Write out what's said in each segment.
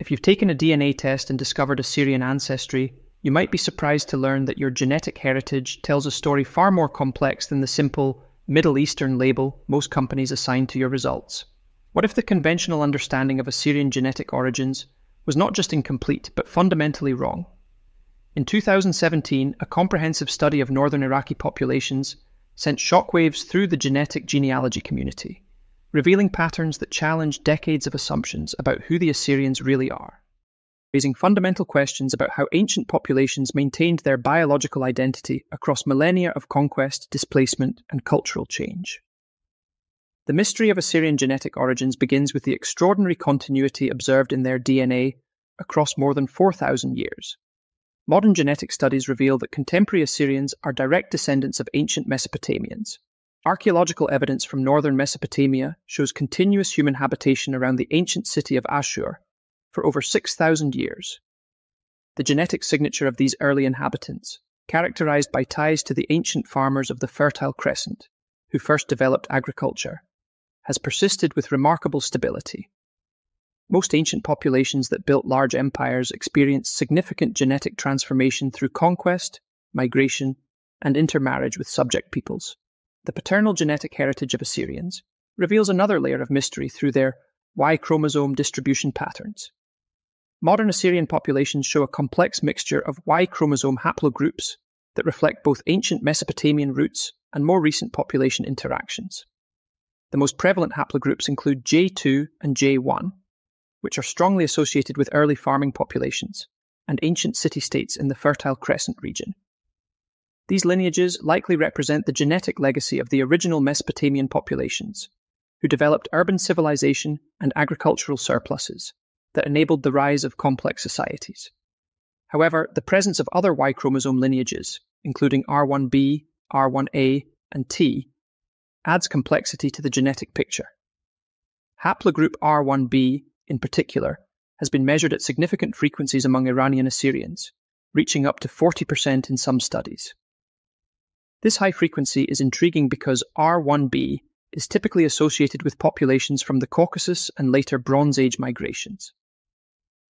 If you've taken a DNA test and discovered Assyrian ancestry, you might be surprised to learn that your genetic heritage tells a story far more complex than the simple Middle Eastern label most companies assign to your results. What if the conventional understanding of Assyrian genetic origins was not just incomplete, but fundamentally wrong? In 2017, a comprehensive study of northern Iraqi populations sent shockwaves through the genetic genealogy community, revealing patterns that challenge decades of assumptions about who the Assyrians really are raising fundamental questions about how ancient populations maintained their biological identity across millennia of conquest, displacement, and cultural change. The mystery of Assyrian genetic origins begins with the extraordinary continuity observed in their DNA across more than 4,000 years. Modern genetic studies reveal that contemporary Assyrians are direct descendants of ancient Mesopotamians. Archaeological evidence from northern Mesopotamia shows continuous human habitation around the ancient city of Ashur, for over 6,000 years. The genetic signature of these early inhabitants, characterized by ties to the ancient farmers of the Fertile Crescent, who first developed agriculture, has persisted with remarkable stability. Most ancient populations that built large empires experienced significant genetic transformation through conquest, migration, and intermarriage with subject peoples. The paternal genetic heritage of Assyrians reveals another layer of mystery through their Y chromosome distribution patterns. Modern Assyrian populations show a complex mixture of Y chromosome haplogroups that reflect both ancient Mesopotamian roots and more recent population interactions. The most prevalent haplogroups include J2 and J1, which are strongly associated with early farming populations and ancient city states in the Fertile Crescent region. These lineages likely represent the genetic legacy of the original Mesopotamian populations, who developed urban civilization and agricultural surpluses that enabled the rise of complex societies. However, the presence of other Y chromosome lineages, including R1b, R1a, and T, adds complexity to the genetic picture. Haplogroup R1b, in particular, has been measured at significant frequencies among Iranian Assyrians, reaching up to 40% in some studies. This high frequency is intriguing because R1b is typically associated with populations from the Caucasus and later Bronze Age migrations.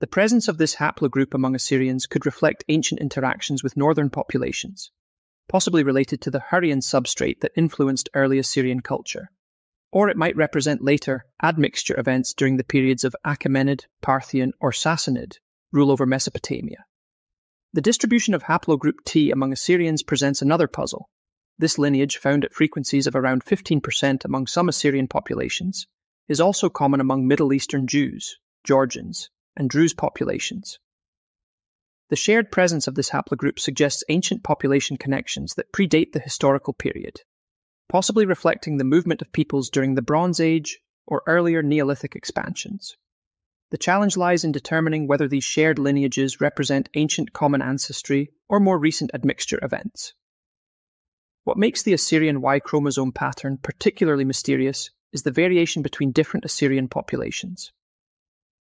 The presence of this haplogroup among Assyrians could reflect ancient interactions with northern populations, possibly related to the Hurrian substrate that influenced early Assyrian culture. Or it might represent later admixture events during the periods of Achaemenid, Parthian, or Sassanid rule over Mesopotamia. The distribution of haplogroup T among Assyrians presents another puzzle. This lineage, found at frequencies of around 15% among some Assyrian populations, is also common among Middle Eastern Jews, Georgians, and Druze populations. The shared presence of this haplogroup suggests ancient population connections that predate the historical period, possibly reflecting the movement of peoples during the Bronze Age or earlier Neolithic expansions. The challenge lies in determining whether these shared lineages represent ancient common ancestry or more recent admixture events. What makes the Assyrian Y chromosome pattern particularly mysterious is the variation between different Assyrian populations.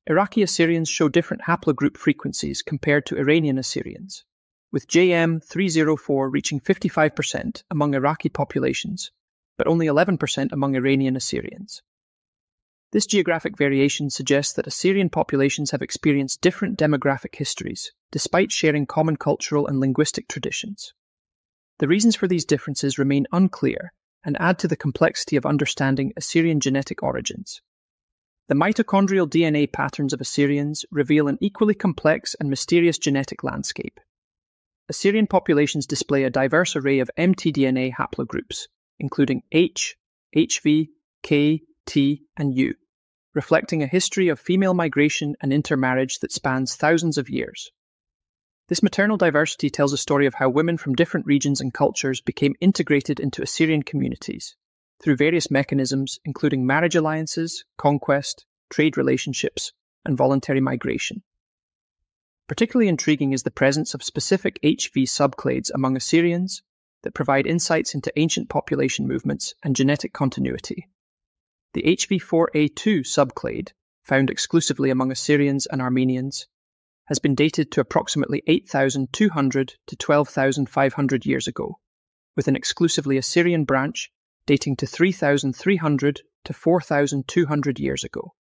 Iraqi Assyrians show different haplogroup frequencies compared to Iranian Assyrians, with JM304 reaching 55% among Iraqi populations, but only 11% among Iranian Assyrians. This geographic variation suggests that Assyrian populations have experienced different demographic histories, despite sharing common cultural and linguistic traditions. The reasons for these differences remain unclear and add to the complexity of understanding Assyrian genetic origins. The mitochondrial DNA patterns of Assyrians reveal an equally complex and mysterious genetic landscape. Assyrian populations display a diverse array of mtDNA haplogroups, including H, HV, K, T, and U, reflecting a history of female migration and intermarriage that spans thousands of years. This maternal diversity tells a story of how women from different regions and cultures became integrated into Assyrian communities, through various mechanisms, including marriage alliances, conquest, trade relationships, and voluntary migration. Particularly intriguing is the presence of specific HV subclades among Assyrians that provide insights into ancient population movements and genetic continuity. The HV4A2 subclade, found exclusively among Assyrians and Armenians, has been dated to approximately 8,200 to 12,500 years ago, with an exclusively Assyrian branch dating to 3,300 to 4,200 years ago.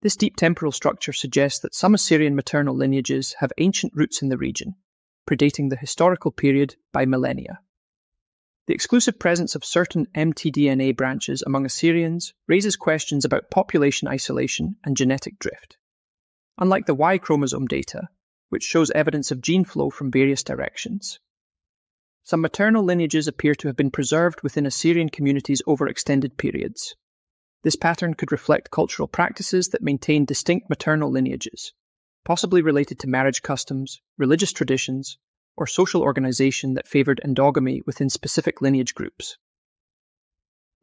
This deep temporal structure suggests that some Assyrian maternal lineages have ancient roots in the region, predating the historical period by millennia. The exclusive presence of certain mtDNA branches among Assyrians raises questions about population isolation and genetic drift. Unlike the Y chromosome data, which shows evidence of gene flow from various directions, some maternal lineages appear to have been preserved within Assyrian communities over extended periods. This pattern could reflect cultural practices that maintain distinct maternal lineages, possibly related to marriage customs, religious traditions, or social organization that favored endogamy within specific lineage groups.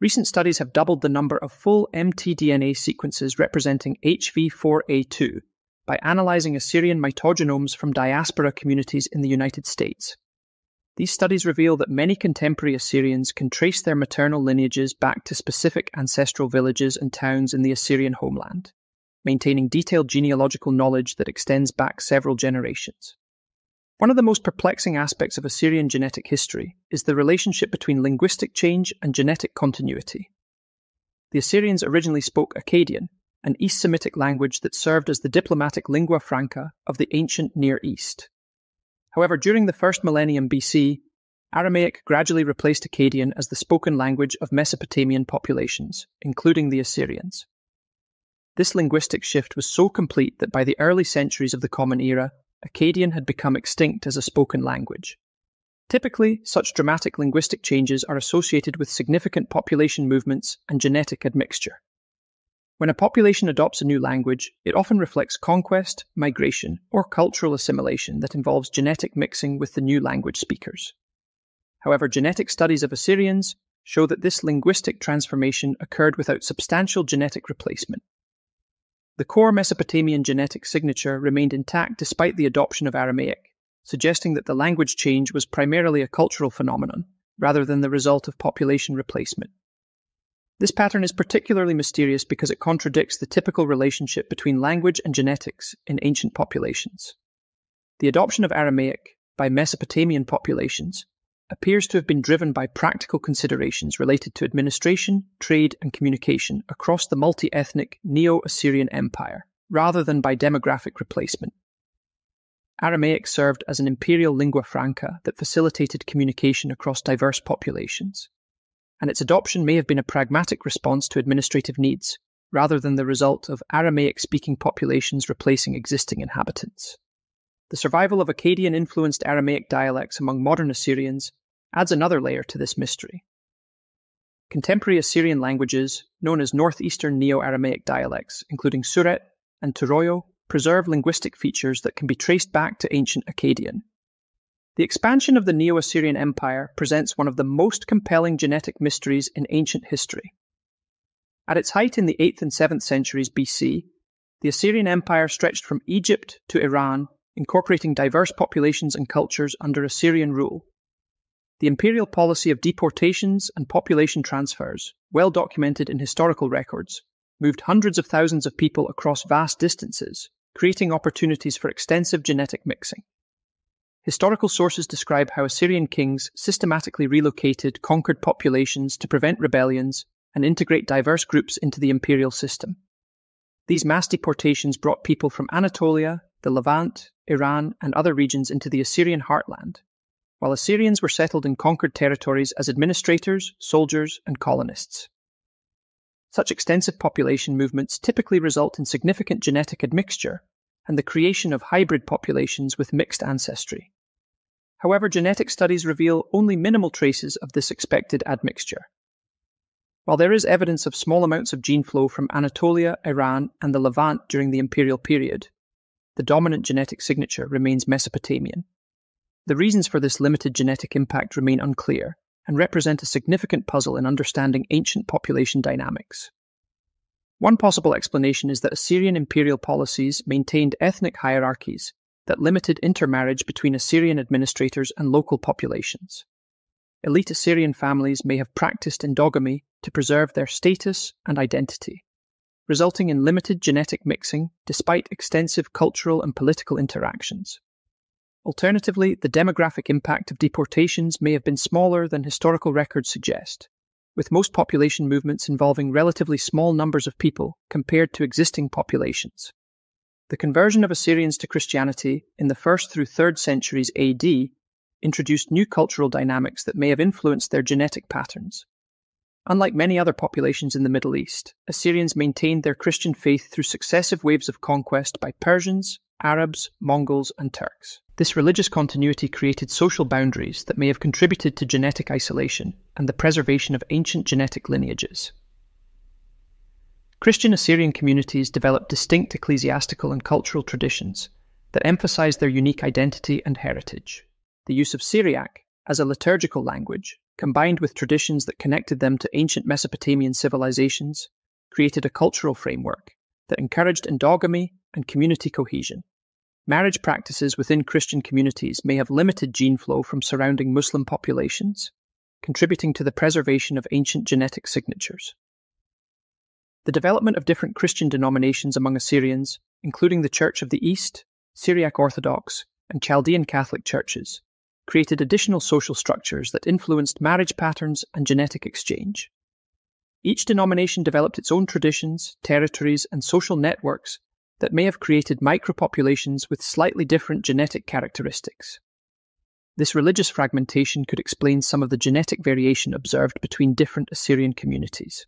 Recent studies have doubled the number of full mtDNA sequences representing HV4A2 by analyzing Assyrian mitogenomes from diaspora communities in the United States. These studies reveal that many contemporary Assyrians can trace their maternal lineages back to specific ancestral villages and towns in the Assyrian homeland, maintaining detailed genealogical knowledge that extends back several generations. One of the most perplexing aspects of Assyrian genetic history is the relationship between linguistic change and genetic continuity. The Assyrians originally spoke Akkadian, an East Semitic language that served as the diplomatic lingua franca of the ancient Near East. However, during the first millennium BC, Aramaic gradually replaced Akkadian as the spoken language of Mesopotamian populations, including the Assyrians. This linguistic shift was so complete that by the early centuries of the Common Era, Akkadian had become extinct as a spoken language. Typically, such dramatic linguistic changes are associated with significant population movements and genetic admixture. When a population adopts a new language, it often reflects conquest, migration, or cultural assimilation that involves genetic mixing with the new language speakers. However, genetic studies of Assyrians show that this linguistic transformation occurred without substantial genetic replacement. The core Mesopotamian genetic signature remained intact despite the adoption of Aramaic, suggesting that the language change was primarily a cultural phenomenon rather than the result of population replacement. This pattern is particularly mysterious because it contradicts the typical relationship between language and genetics in ancient populations. The adoption of Aramaic by Mesopotamian populations appears to have been driven by practical considerations related to administration, trade, and communication across the multi ethnic Neo Assyrian Empire, rather than by demographic replacement. Aramaic served as an imperial lingua franca that facilitated communication across diverse populations and its adoption may have been a pragmatic response to administrative needs, rather than the result of Aramaic speaking populations replacing existing inhabitants. The survival of Akkadian influenced Aramaic dialects among modern Assyrians adds another layer to this mystery. Contemporary Assyrian languages, known as Northeastern Neo Aramaic dialects, including Suret and Turoyo, preserve linguistic features that can be traced back to ancient Akkadian, the expansion of the Neo Assyrian Empire presents one of the most compelling genetic mysteries in ancient history. At its height in the 8th and 7th centuries BC, the Assyrian Empire stretched from Egypt to Iran, incorporating diverse populations and cultures under Assyrian rule. The imperial policy of deportations and population transfers, well documented in historical records, moved hundreds of thousands of people across vast distances, creating opportunities for extensive genetic mixing. Historical sources describe how Assyrian kings systematically relocated conquered populations to prevent rebellions and integrate diverse groups into the imperial system. These mass deportations brought people from Anatolia, the Levant, Iran, and other regions into the Assyrian heartland, while Assyrians were settled in conquered territories as administrators, soldiers, and colonists. Such extensive population movements typically result in significant genetic admixture and the creation of hybrid populations with mixed ancestry. However, genetic studies reveal only minimal traces of this expected admixture. While there is evidence of small amounts of gene flow from Anatolia, Iran, and the Levant during the imperial period, the dominant genetic signature remains Mesopotamian. The reasons for this limited genetic impact remain unclear and represent a significant puzzle in understanding ancient population dynamics. One possible explanation is that Assyrian imperial policies maintained ethnic hierarchies that limited intermarriage between Assyrian administrators and local populations. Elite Assyrian families may have practiced endogamy to preserve their status and identity, resulting in limited genetic mixing despite extensive cultural and political interactions. Alternatively, the demographic impact of deportations may have been smaller than historical records suggest, with most population movements involving relatively small numbers of people compared to existing populations. The conversion of Assyrians to Christianity in the 1st through 3rd centuries AD introduced new cultural dynamics that may have influenced their genetic patterns. Unlike many other populations in the Middle East, Assyrians maintained their Christian faith through successive waves of conquest by Persians, Arabs, Mongols, and Turks. This religious continuity created social boundaries that may have contributed to genetic isolation and the preservation of ancient genetic lineages. Christian Assyrian communities developed distinct ecclesiastical and cultural traditions that emphasized their unique identity and heritage. The use of Syriac as a liturgical language, combined with traditions that connected them to ancient Mesopotamian civilizations, created a cultural framework that encouraged endogamy and community cohesion. Marriage practices within Christian communities may have limited gene flow from surrounding Muslim populations, contributing to the preservation of ancient genetic signatures. The development of different Christian denominations among Assyrians, including the Church of the East, Syriac Orthodox, and Chaldean Catholic churches, created additional social structures that influenced marriage patterns and genetic exchange. Each denomination developed its own traditions, territories, and social networks that may have created micropopulations with slightly different genetic characteristics. This religious fragmentation could explain some of the genetic variation observed between different Assyrian communities.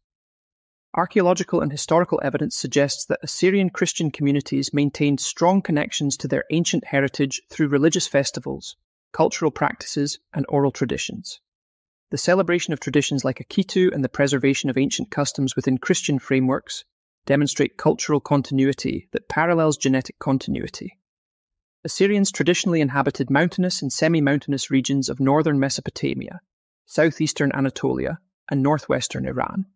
Archaeological and historical evidence suggests that Assyrian Christian communities maintained strong connections to their ancient heritage through religious festivals, cultural practices, and oral traditions. The celebration of traditions like Akitu and the preservation of ancient customs within Christian frameworks demonstrate cultural continuity that parallels genetic continuity. Assyrians traditionally inhabited mountainous and semi mountainous regions of northern Mesopotamia, southeastern Anatolia, and northwestern Iran.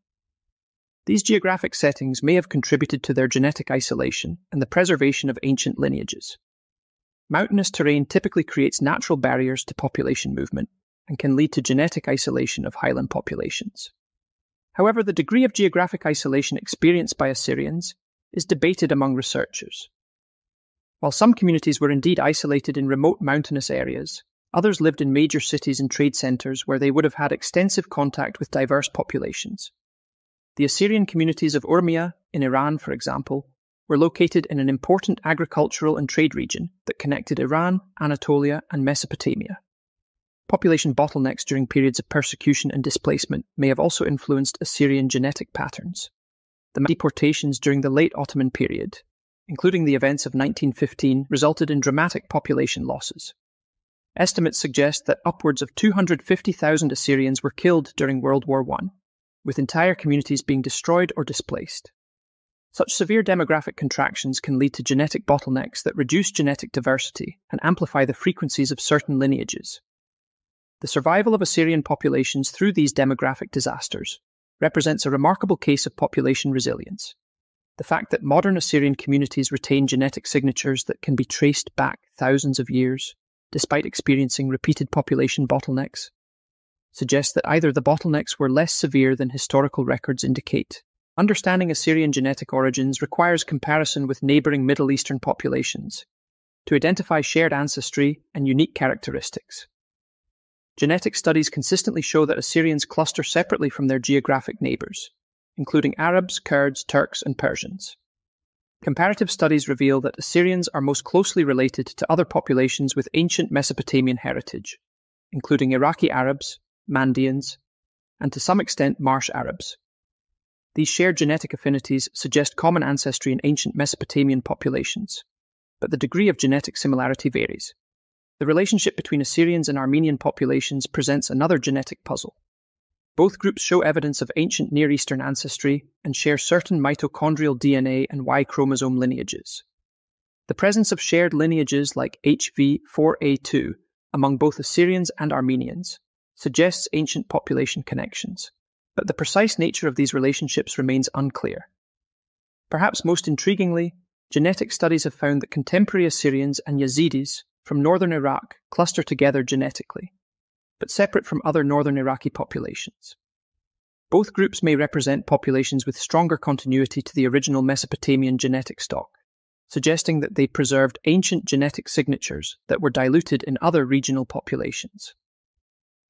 These geographic settings may have contributed to their genetic isolation and the preservation of ancient lineages. Mountainous terrain typically creates natural barriers to population movement and can lead to genetic isolation of highland populations. However, the degree of geographic isolation experienced by Assyrians is debated among researchers. While some communities were indeed isolated in remote mountainous areas, others lived in major cities and trade centres where they would have had extensive contact with diverse populations. The Assyrian communities of Urmia, in Iran, for example, were located in an important agricultural and trade region that connected Iran, Anatolia, and Mesopotamia. Population bottlenecks during periods of persecution and displacement may have also influenced Assyrian genetic patterns. The deportations during the late Ottoman period, including the events of 1915, resulted in dramatic population losses. Estimates suggest that upwards of 250,000 Assyrians were killed during World War I, with entire communities being destroyed or displaced. Such severe demographic contractions can lead to genetic bottlenecks that reduce genetic diversity and amplify the frequencies of certain lineages, the survival of Assyrian populations through these demographic disasters represents a remarkable case of population resilience. The fact that modern Assyrian communities retain genetic signatures that can be traced back thousands of years, despite experiencing repeated population bottlenecks, suggests that either the bottlenecks were less severe than historical records indicate. Understanding Assyrian genetic origins requires comparison with neighbouring Middle Eastern populations to identify shared ancestry and unique characteristics. Genetic studies consistently show that Assyrians cluster separately from their geographic neighbours, including Arabs, Kurds, Turks, and Persians. Comparative studies reveal that Assyrians are most closely related to other populations with ancient Mesopotamian heritage, including Iraqi Arabs, Mandaeans, and to some extent Marsh Arabs. These shared genetic affinities suggest common ancestry in ancient Mesopotamian populations, but the degree of genetic similarity varies. The relationship between Assyrians and Armenian populations presents another genetic puzzle. Both groups show evidence of ancient Near Eastern ancestry and share certain mitochondrial DNA and Y chromosome lineages. The presence of shared lineages like HV4A2 among both Assyrians and Armenians suggests ancient population connections, but the precise nature of these relationships remains unclear. Perhaps most intriguingly, genetic studies have found that contemporary Assyrians and Yazidis from northern Iraq cluster together genetically, but separate from other northern Iraqi populations. Both groups may represent populations with stronger continuity to the original Mesopotamian genetic stock, suggesting that they preserved ancient genetic signatures that were diluted in other regional populations.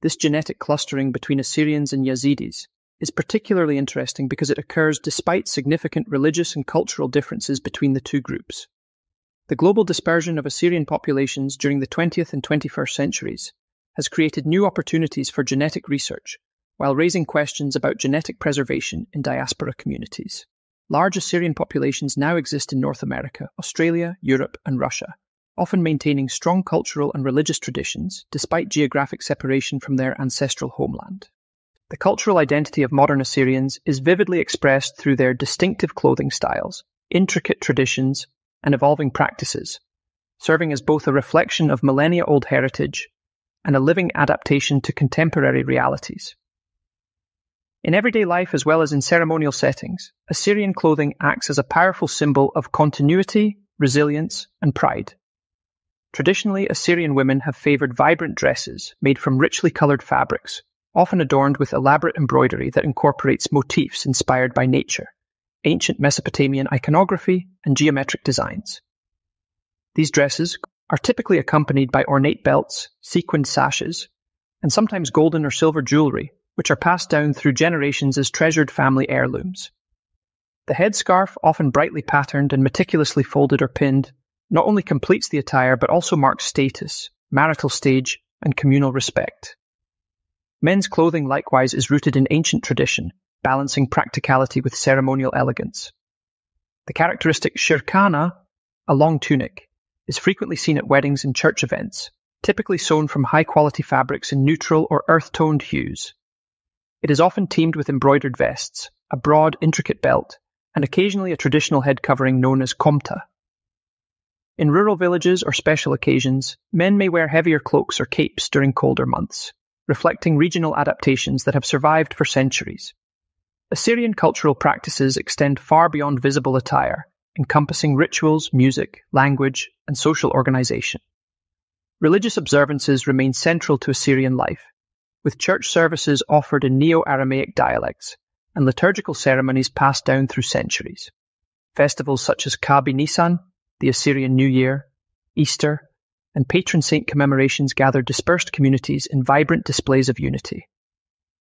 This genetic clustering between Assyrians and Yazidis is particularly interesting because it occurs despite significant religious and cultural differences between the two groups. The global dispersion of Assyrian populations during the 20th and 21st centuries has created new opportunities for genetic research while raising questions about genetic preservation in diaspora communities. Large Assyrian populations now exist in North America, Australia, Europe, and Russia, often maintaining strong cultural and religious traditions despite geographic separation from their ancestral homeland. The cultural identity of modern Assyrians is vividly expressed through their distinctive clothing styles, intricate traditions, and evolving practices, serving as both a reflection of millennia old heritage and a living adaptation to contemporary realities. In everyday life as well as in ceremonial settings, Assyrian clothing acts as a powerful symbol of continuity, resilience, and pride. Traditionally, Assyrian women have favored vibrant dresses made from richly colored fabrics, often adorned with elaborate embroidery that incorporates motifs inspired by nature, ancient Mesopotamian iconography, and geometric designs. These dresses are typically accompanied by ornate belts, sequined sashes, and sometimes golden or silver jewelry, which are passed down through generations as treasured family heirlooms. The headscarf, often brightly patterned and meticulously folded or pinned, not only completes the attire but also marks status, marital stage, and communal respect. Men's clothing likewise is rooted in ancient tradition, balancing practicality with ceremonial elegance. The characteristic shirkana, a long tunic, is frequently seen at weddings and church events, typically sewn from high quality fabrics in neutral or earth toned hues. It is often teamed with embroidered vests, a broad, intricate belt, and occasionally a traditional head covering known as komta. In rural villages or special occasions, men may wear heavier cloaks or capes during colder months, reflecting regional adaptations that have survived for centuries. Assyrian cultural practices extend far beyond visible attire, encompassing rituals, music, language, and social organization. Religious observances remain central to Assyrian life, with church services offered in Neo Aramaic dialects and liturgical ceremonies passed down through centuries. Festivals such as Kha b-Nisan the Assyrian New Year, Easter, and patron saint commemorations gather dispersed communities in vibrant displays of unity.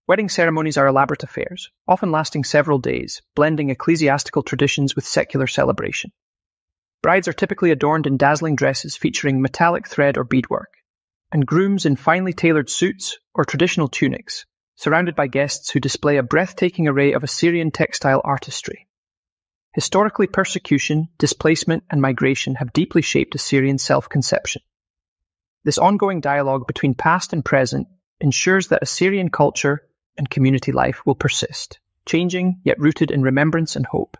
Wedding ceremonies are elaborate affairs, often lasting several days, blending ecclesiastical traditions with secular celebration. Brides are typically adorned in dazzling dresses featuring metallic thread or beadwork, and grooms in finely tailored suits or traditional tunics, surrounded by guests who display a breathtaking array of Assyrian textile artistry. Historically, persecution, displacement, and migration have deeply shaped Assyrian self conception. This ongoing dialogue between past and present ensures that Assyrian culture and community life will persist, changing yet rooted in remembrance and hope.